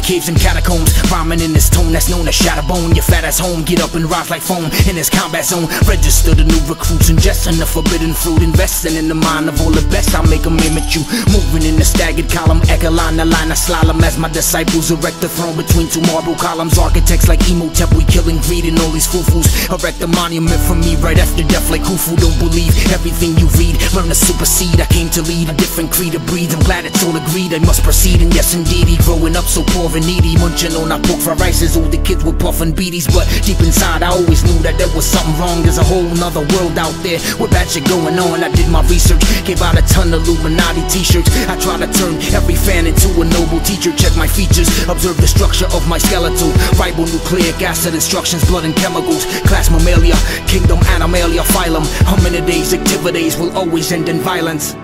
caves and catacombs. Rhyming in this tone that's known as Shatterbone. Your fat ass home, get up and rise like foam in this combat zone. Register the new recruits, ingesting the forbidden fruit. Investing in the mind of all the best, I'll make them mimic you. Moving in the staggered column, echelon, the line of slalom. As my disciples erect the throne between two marble columns. Architects like Imhotep, we killing greed and all these foo-foos. Erect a monument for me right after death like Khufu. Don't believe everything you read. Learn to supersede. I came to lead a different creed of breeds. I'm glad it's all agreed. I must proceed, and yes, indeed, he growing up so poor and needy, munching on our pork fried rices. All the kids were puffing beaties, but deep inside, I always knew that there was something wrong. There's a whole nother world out there with bad shit going on. I did my research, gave out a ton of Illuminati t-shirts. I try to turn every fan into a noble teacher. Check my features, observe the structure of my skeletal. Ribonucleic acid instructions, blood and chemicals. Class mammalia, kingdom animalia, phylum. Hominidae activities will always end in violence.